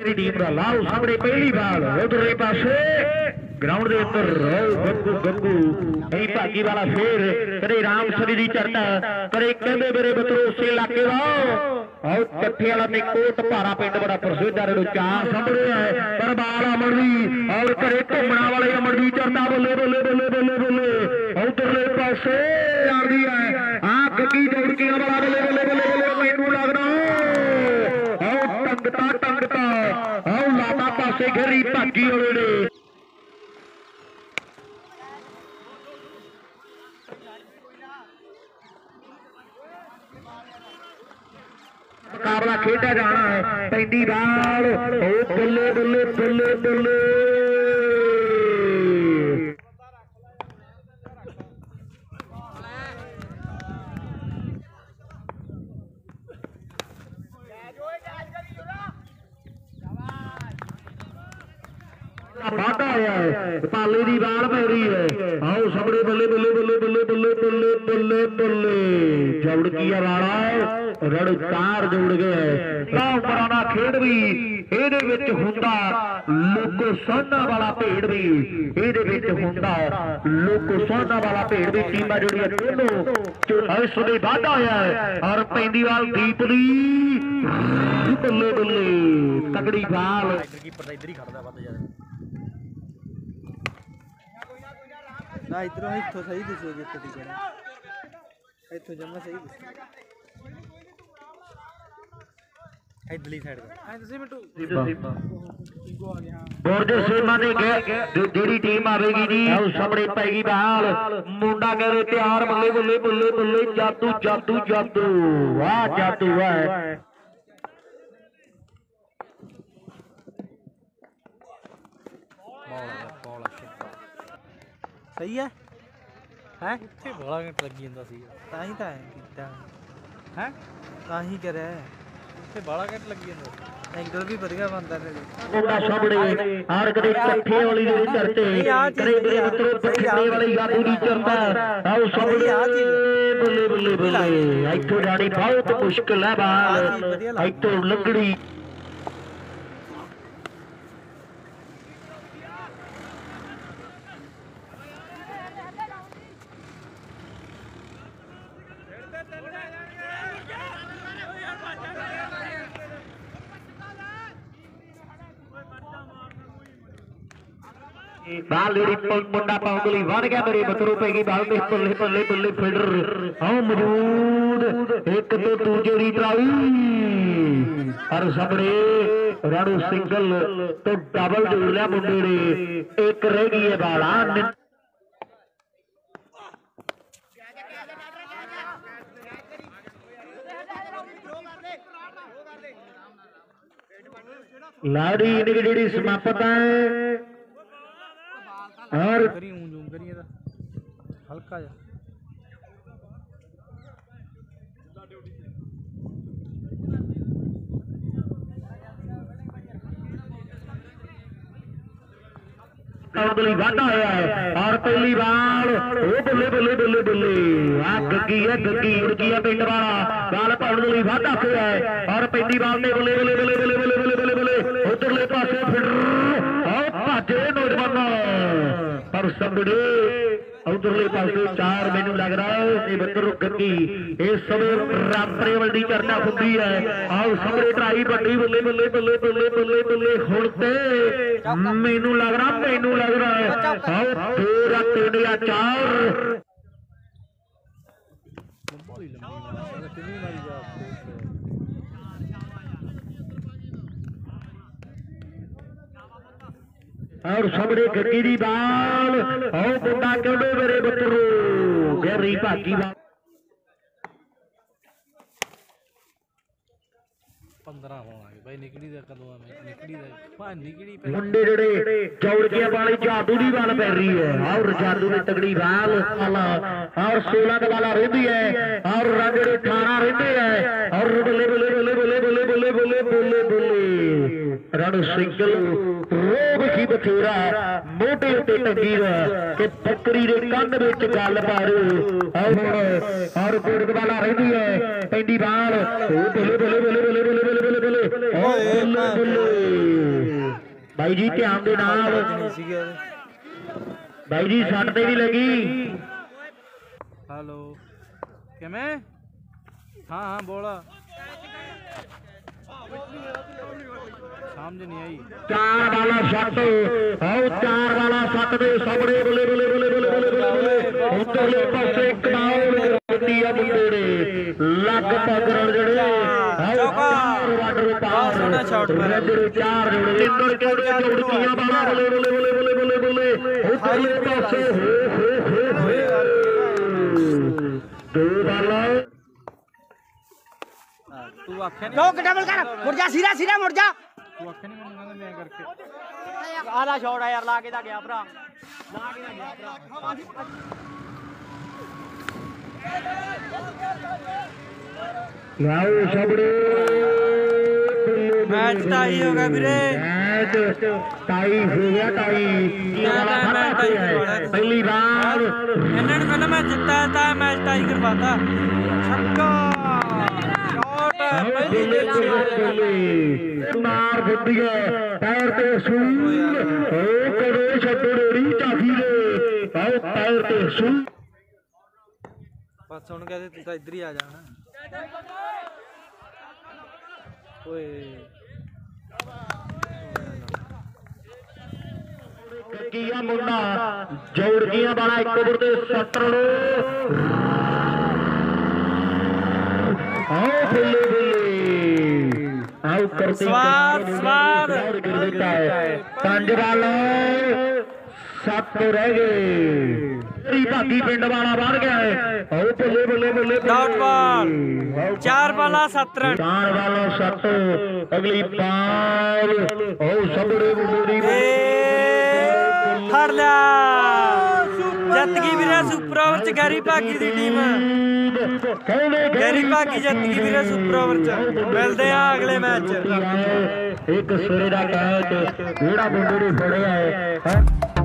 ਮੇਰੀ ਟੀਮ ਦਾ ਲਾਓ ਸਾਹਮਣੇ ਪਹਿਲੀ ਬਾਲ ਉਧਰਲੇ ਪਾਸੇ। ਗਰਾਊਂਡ ਦੇ ਉੱਤੇ ਰੋਲ ਗੱਗੂ ਗੱਗੂ। ਇਹ ਭਾਗੀ ਵਾਲਾ ਫੇਰ ਕਦੇ ਰਾਮ ਸਰੀ ਦੀ ਚਰਤਾ ਕਦੇ ਕਹਿੰਦੇ ਮੇਰੇ ਮਿੱਤਰੋ ਉਸੇ ਇਲਾਕੇ ਦਾ। ਆਉ ਕੱਠੇ ਵਾਲਾ ਤੇ ਕੋਟ ਭਾਰਾ ਪਿੰਡ ਬੜਾ ਪ੍ਰਸਿੱਧ ਹੈ ਰੜੂ ਚਾਰ ਸਾਹਮਣੇ ਹੈ ਪਰ ਬਾਲ ਅਮਰ ਦੀ ਔਰ ਘਰੇ ਘੁੰਮਣਾ ਵਾਲੇ ਅਮਰ ਦੀ ਚਰਤਾ ਬੱਲੇ ਬੱਲੇ ਬੱਲੇ ਬੱਲੇ ਬੱਲੇ। ਉਧਰਲੇ ਪਾਸੇ ਆਉਂਦੀ ਹੈ। ਆ ਗੱਗੀ ਦੌੜ ਕੇ ਵਾਲਾ ਬੱਲੇ ਮੈਨੂੰ ਲੱਗਦਾ ਆਉ ਟੰਗਤਾ ਟੰਗਤਾ ਆਉ ਲਾਤਾ ਪਾਸੇ ਘਰੀ ਭਾਗੀ ਵਾਲੇ ਮੁਕਾਬਲਾ ਖੇਡਿਆ ਜਾਣਾ ਹੈ। ਪੈਂਦੀ ਬਾਲ। ਉਹ ਬੱਲੇ ਬੱਲੇ ਬੱਲੇ ਬੱਲੇ। ਵਾਧਾ ਹੋਇਆ ਹੈ। ਪਾਲੇ ਦੀ ਬਾਲ ਪੈ ਰਹੀ ਹੈ। ਆਓ ਸਾਹਮਣੇ ਬੱਲੇ ਬੱਲੇ ਬੱਲੇ ਬੱਲੇ ਬੱਲੇ ਬੱਲੇ ਬੱਲੇ ਬੱਲੇ। ਜੌੜਕੀਆ ਵਾਲਾ ਰੜ ਚਾਰ ਜੋੜ ਗਏ ਤਾਂ ਉਮਰਾਂ ਖੇਡ ਵੀ ਇਹਦੇ ਵਿੱਚ ਹੁੰਦਾ ਲੋਕੋ ਸੋਨਾ ਵਾਲਾ ਭੇਡ ਵੀ। ਇਹਦੇ ਵਿੱਚ ਹੁੰਦਾ ਲੋਕੋ ਸੋਨਾ ਵਾਲਾ ਭੇਡ ਵੀ। ਟੀਮਾਂ ਜਿਹੜੀਆਂ ਦੋਨੋਂ ਇਸ ਦੇ ਵਾਧਾ ਹੋਇਆ ਹੈ। ਔਰ ਪੈਂਦੀਵਾਲ ਦੀਪ ਦੀ। ਬੱਲੇ ਬੱਲੇ। ਤਕੜੀ ਬਾਲ ਕੀਪਰ ਦਾ ਇੱਧਰ ਹੀ ਖੜਦਾ ਵੱਧ ਜ਼ਿਆਦਾ ਨਾ ਇਧਰੋਂ ਇੱਥੋਂ ਸਹੀ ਦਿਸੋਗੇ ਇੱਥੇ ਦੀ ਜਣਾ ਇੱਥੋਂ ਜਮਾ ਸਹੀ ਦਿਸੋ। ਇੱਧਰਲੀ ਸਾਈਡ ਦਾ। ਐ ਤੁਸੀਂ ਮਿੰਟੂ। ਬੋਰਜ ਸੇਮਾ ਦੇ ਜਿਹੜੀ ਟੀਮ ਆਵੇਗੀ ਜੀ। ਉਹ ਸਾਹਮਣੇ ਪੈਗੀ ਬਾਲ ਮੁੰਡਾ ਕਹਿੰਦੇ ਤਿਆਰ ਬੱਲੇ। ਬੱਲੇ। ਬੱਲੇ ਬੱਲੇ ਜਾਦੂ ਜਾਦੂ ਜਾਦੂ। ਵਾਹ ਜਾਦੂ ਹੈ ਬੌਲ ਬੌਲ ਛੱਕਾ ਸਹੀ ਹੈ? ਹੈ? ਇੱਥੇ ਬੜਾ ਘੰਟ ਲੱਗੀ ਜਾਂਦਾ ਸੀ। ਤਾਂ ਹੀ ਤਾਂ ਐਂ ਕੀਤਾ। ਹੈ? ਤਾਂ ਹੀ ਕਰਿਆ। ਇੱਥੇ ਬੜਾ ਘੰਟ ਲੱਗੀ ਜਾਂਦਾ ਐਂਗਲ ਵੀ ਵਧੀਆ ਬੰਦਾ ਨੇ ਮੁੰਡਾ ਸਾਹਮਣੇ ਹਰ ਕਦੇ ਇਕੱਠੇ ਵਾਲੀ ਦੇ ਚਰਤੇ ਕਰੇ ਮੇਰੇ ਮਿੱਤਰੋ ਪੱਖੇ ਵਾਲੀ ਜਾਦੂ ਦੀ ਚਰਤਾ ਆਓ ਸਾਹਮਣੇ ਬੱਲੇ ਬੱਲੇ ਬੱਲੇ ਇੱਥੋਂ ਜਾਣੀ ਬਹੁਤ ਮੁਸ਼ਕਲ ਹੈ ਬਾਲ ਇੱਥੋਂ ਲੰਗੜੀ బాల్ ముడా పౌంగులి వానగా మరి బతురూపై బాల్ ਦੇ ਪੱਲੇ ਪੱਲੇ ਪੱਲੇ ਫੀਲਡਰ। ਆਉ ਮੌਜੂਦ ਇੱਕ ਤੇ ਦੂਜੇ ਦੀ ਟਰਾਈ ਹਰ ਸਾਹਮਣੇ ਰਾਣੂ ਸਿੰਗਲ ਤੇ ਡਬਲ ਜੋੜ ਲਿਆ ਮੁੰਡੇ ਨੇ। ਇੱਕ ਰਹਿ ਗਈ ਹੈ ਬਾਲਾ ਲਾੜੀ ਜਿਹੜੀ ਸਮਾਪਤ ਹੈ। ਔਰ ਕਰੀ ਊਂ ਜੂਮ ਕਰੀ ਇਹਦਾ ਹਲਕਾ ਜਿਹਾ। ਲਈ ਵਾਧਾ ਹੋਇਆ ਹੈ। ਔਰ ਪਹਿਲੀ ਬਾਲ ਉਹ ਬੱਲੇ ਬੱਲੇ ਬੱਲੇ ਬੱਲੇ। ਆ ਗੱਗੀ ਹੈ ਗੱਗੀ ਉੜ ਗਈ ਹੈ ਪਿੰਡ ਵਾਲਾ। ਬਾਲ ਪਾਉਣ ਦੇ ਲਈ ਵਾਧਾ ਹੋਇਆ ਹੈ। ਔਰ ਪਹਿਲੀ ਬੱਲੇ ਬੱਲੇ ਬੱਲੇ ਬੱਲੇ ਬੱਲੇ ਬੱਲੇ ਬੱਲੇ ਉਧਰਲੇ ਪਾਸੇ ਫਿੱਡਰ ਆ ਭਾਜੇ ਨੌਜਵਾਨ ਉਧਰਲੇ ਪਾਸੇ ਚਾਰ ਮੈਨੂੰ ਲੱਗ ਹੈ, ਇਹ ਗੱਗੀ ਇਸ ਸਮੇਂ ਰਾਪਰੇ ਵੱਡੀ ਚਰਚਾ ਹੁੰਦੀ ਹੈ। ਆਓ ਸਾਹਮਣੇ ਢਾਈ ਵੱਡੀ, ਬੱਲੇ ਬੱਲੇ ਬੱਲੇ ਬੱਲੇ ਬੱਲੇ ਬੱਲੇ, ਹੁਣ ਤੇ ਮੈਨੂੰ ਲੱਗਦਾ ਮੈਨੂੰ ਲੱਗਦਾ ਹੈ। ਆਓ ਤੇਰਾ ਤਿੰਨ ਜਾਂ ਚਾਰ। ਬੜੀ ਲੰਮੀ ਮਾਰੀ ਕਿੰਨੀ ਮਾਰੀ ਜਾ ਔਰ ਸਾਹਮਣੇ ਗੱਡੀ ਦੀ ਬਾਲ ਆਓ ਮੁੰਡਾ ਕਹਿੰਦੇ ਮੇਰੇ ਮਿੱਤਰੋ ਗਹਿਰੀ ਭਾਗੀ ਬਾਲ 15 ਹੋਣਗੇ ਬਾਈ ਨਿਕਲੀ ਦਾ ਕਦੋਂ ਆ ਮੈਂ ਨਿਕਲੀ ਦਾ ਪਾ ਨਿਕਲੀ ਪੈ ਮੁੰਡੇ ਜਿਹੜੇ ਜੋੜ ਕੇ ਵਾਲੀ ਜਾਦੂ ਦੀ ਬਾਲ ਪੈ ਰਹੀ ਹੈ ਔਰ ਜਾਦੂ ਦੀ ਤਗੜੀ ਬਾਲ ਔਰ 16 ਦੀ ਬਾਲ ਰਹਿੰਦੀ ਹੈ ਔਰ ਰੰਗ ਜਿਹੜੇ 18 ਰਹਿੰਦੇ ਹੈ ਔਰ ਬੱਲੇ ਬੱਲੇ ਬੱਲੇ ਬੱਲੇ ਬੱਲੇ ਬੱਲੇ ਬੱਲੇ ਬਥੇਰਾ ਮੋਢੇ ਉੱਤੇ ਟੰਗੀਰ ਕਿ ਬੱਕਰੀ ਦੇ ਕੰਨ ਵਿੱਚ ਗੱਲ ਪਾਰ ਔਰ ਔਰ ਗੁਰਦ ਵਾਲਾ ਰਹਿੰਦੀ ਹੈ। ਪੈਂਦੀ ਬਾਲ। ਉਹ ਬੱਲੇ ਬੱਲੇ ਬੱਲੇ ਬੱਲੇ ਬੱਲੇ ਬੱਲੇ ਬੱਲੇ ਬੱਲੇ ਬੱਲੇ। ਬੱਲੇ ਬਾਈ ਜੀ ਧਿਆਨ ਦੇ ਨਾਲ। ਬਾਈ ਜੀ ਸੱਟ ਤੇ ਵੀ ਲੱਗੀ। ਹੈਲੋ। ਕਿਵੇਂ? ਹਾਂ ਹਾਂ ਬੋਲ। ਸਮਝ ਨਹੀਂ ਆਈ। ਚਾਰ ਵਾਲਾ ਸੱਟ। ਆਓ ਚਾਰ ਵਾਲਾ ਸੱਟ ਦੇ ਸਾਹਮਣੇ। ਬੱਲੇ ਬੱਲੇ ਬੱਲੇ ਬੱਲੇ ਬੱਲੇ ਬੱਲੇ ਬੱਲੇ। ਉੱਤਰਲੇ ਪਾਸੇ ਇੱਕ ਨਾਲ ਗੱਡੀ ਆ ਮੁੰਡੇ ਨੇ ਲੱਗ ਪਕੜਨ ਜਿਹੜੇ ਆਓ ਚਾਰ ਵਾਟਰ ਪਾਰ। ਜਿਹੜੇ ਚਾਰ ਜੋੜੇ ਇੰਦਰ ਕਿਹੜੇ ਜੋੜੀਆਂ ਵਾਲਾ ਬੱਲੇ ਬੱਲੇ ਬੱਲੇ ਬੱਲੇ ਬੱਲੇ। ਬੱਲੇ ਉੱਤਰਲੇ ਪਾਸੇ। ਹੋ ਹੋ ਹੋ ਹੋ। ਆਖਿਆ ਨਹੀਂ ਲੋਕ ਡਬਲ ਕਰ। ਮੁੜ ਜਾ ਸਿਰਾ ਸਿਰਾ ਮੁੜ ਜਾ। ਤੂੰ ਆਖਿਆ ਨਹੀਂ ਮੈਨੂੰ ਕਹਿੰਦਾ ਮੈਂ ਕਰਕੇ। ਆਲਾ ਸ਼ਾਟ ਆ ਯਾਰ ਲਾ ਕੇ ਤਾਂ ਗਿਆ ਭਰਾ। ਲਾ ਕੇ ਤਾਂ ਗਿਆ ਭਰਾ। ਲਾਓ ਛਬੜੇ ਮੈਚ ਟਾਈ ਹੋ ਗਿਆ ਵੀਰੇ। ਮੈਚ ਟਾਈ ਹੋ ਗਿਆ ਟਾਈ। ਮੈਚ ਪਹਿਲੀ ਵਾਰ। ਇਹਨਾਂ ਨੂੰ ਕਹਿੰਦਾ ਮੈਂ ਜਿੱਤਾ ਤਾਂ ਮੈਚ ਟਾਈ ਕਰਵਾਤਾ। ਛੱਕਾ ਪਹਿਲੀ ਬੱਲੇ ਬੱਲੇ। ਮਾਰ ਦਿੱਤੀ ਹੈ। ਪੈਰ ਤੇ ਸੂ ਓ ਕਦੇ ਛੱਡੋ ਰੇੜੀ ਚਾਫੀ ਦੇ। ਆਓ ਪੈਰ ਤੇ ਸੂ ਬਸ ਹੁਣ ਕਹਿੰਦੇ ਤੂੰ ਤਾਂ ਇੱਧਰ ਹੀ ਆ ਜਾਣਾ ਓਏ। ਕੀ ਆ ਮੁੰਡਾ। ਜੋੜ ਗਿਆ ਵਾਲਾ ਇੱਕ ਓਵਰ ਤੇ 70 ਨੂੰ। ਆਓ ਬੱਲੇ ਬੱਲੇ ਆਓ ਕਰਤੇ ਸਵਾਦ, ਸਵਾਦ। ਪੰਜ ਬਾਲ ਸੱਤ ਰਹਿ ਗਏ। ਤੇਰੀ ਭਾਗੀ ਪਿੰਡ ਵਾਲਾ ਵੱਧ ਗਿਆ ਹੈ ਆਓ ਬੱਲੇ ਬੱਲੇ ਬੱਲੇ ਬੱਲੇ। Ball। ਆਓ ਚਾਰ ਬਾਲਾਂ ਸੱਤ ਰਨ ਚਾਰ ਵਾਲਾ ਸੱਤ। ਅਗਲੀ ਬਾਲ ਆਓ ਦੀ ਏ ਫੜ ਲਿਆ। ਜਿੱਤ ਗਈ ਵੀਰੇ ਸੁਪਰ ਓਵਰ ਚ ਗੈਰੀ ਭਾਗੀ ਦੀ ਟੀਮ ਗੈਰੀ ਭਾਗੀ ਜਿੱਤ ਗਈ ਵੀਰੇ ਸੁਪਰ ਓਵਰ ਚ। ਮਿਲਦੇ ਆ ਅਗਲੇ ਮੈਚ। ਇੱਕ ਸਿਰੇ ਦਾ ਕੈਚ ਜਿਹੜਾ ਮੁੰਡੇ ਨੇ ਫੜਿਆ ਹੈਂ।